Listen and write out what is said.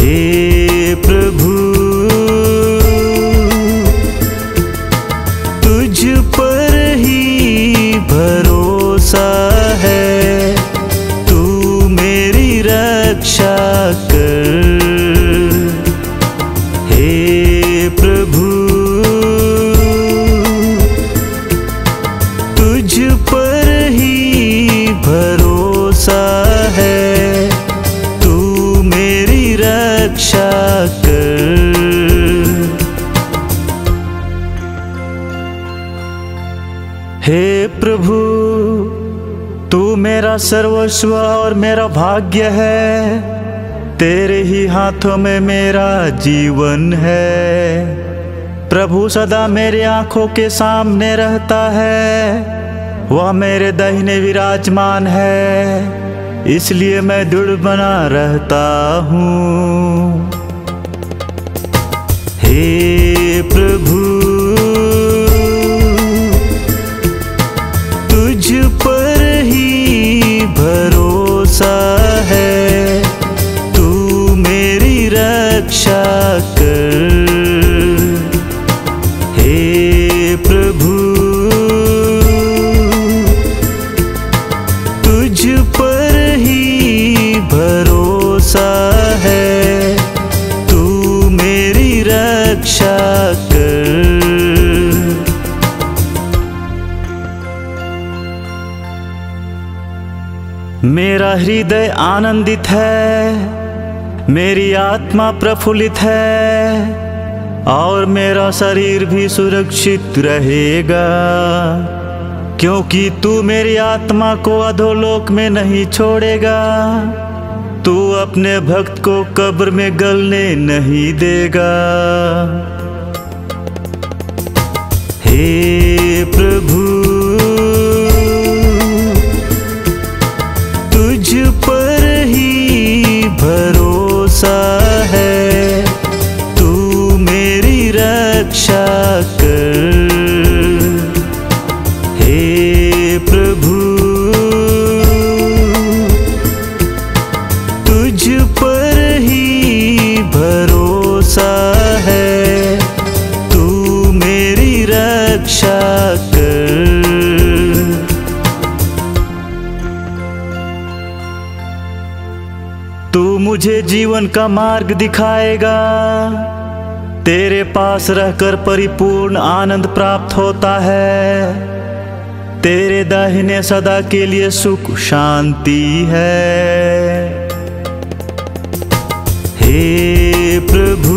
हे प्रभु तुझ पर ही भरोसा तू मेरा सर्वस्व और मेरा भाग्य है। तेरे ही हाथों में मेरा जीवन है। प्रभु सदा मेरी आँखों के सामने रहता है। वह मेरे दाहिने विराजमान है। इसलिए मैं दृढ़ बना रहता हूँ। हे मेरा हृदय आनंदित है, मेरी आत्मा प्रफुल्लित है, और मेरा शरीर भी सुरक्षित रहेगा। क्योंकि तू मेरी आत्मा को अधोलोक में नहीं छोड़ेगा, तू अपने भक्त को कब्र में गलने नहीं देगा। हे पर ही भरोसा है। तू मेरी रक्षा कर। तू मुझे जीवन का मार्ग दिखाएगा। तेरे पास रहकर परिपूर्ण आनंद प्राप्त होता है। तेरे दाहिने सदा के लिए सुख शांति है। हे प्रभु